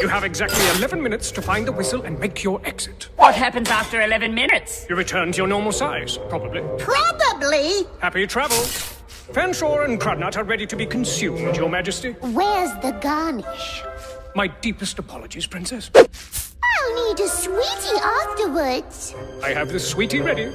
You have exactly 11 minutes to find the whistle and make your exit. What happens after 11 minutes? You return to your normal size, probably. Probably. Happy travels. Fanshawe and Crudnut are ready to be consumed, Your Majesty. Where's the garnish? My deepest apologies, Princess. I'll need a sweetie afterwards. I have the sweetie ready.